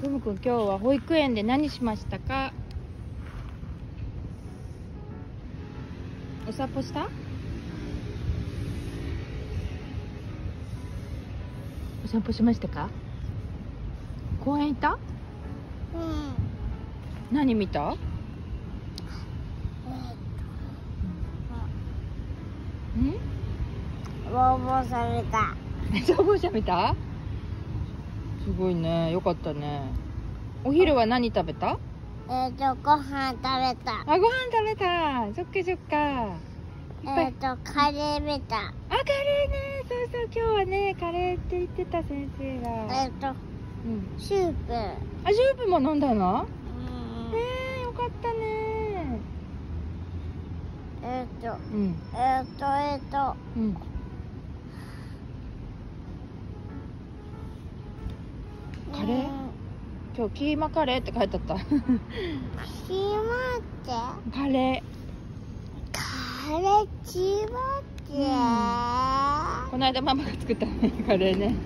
ふむくん今日は保育園で何しましたかお散歩したお散歩しましたか公園行ったうん何見たんボーボーされた。消防車見た？すごいね。よかったね。お昼は何食べた？えっ、と、ご飯食べた。あご飯食べた。そっかそっか。えっ、と、カレー見た。あカレーね。そうそう。今日はねカレーって言ってた先生が、えっ、と、うん、スープ。あスープも飲んだの？うん。えー、よかったね。えっ、と、うん。えっ、と、えっ、と、うんカレー今日キーマカレーって書いてあったひまって。カレカレーちまって。ーこの間ママが作ったねカレーね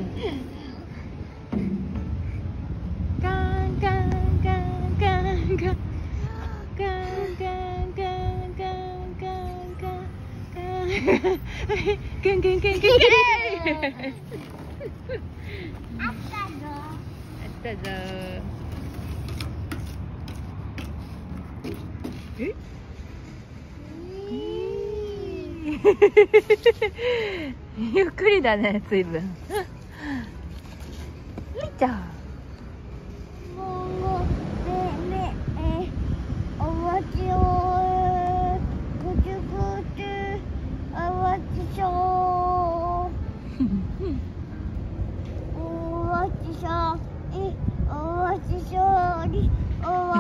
ガンガンガンガンガンガンガンガンガンガンガンガンガンガンガンガンガンあったぞ。あったぞえ？ゆっくりだね随分。みーちゃん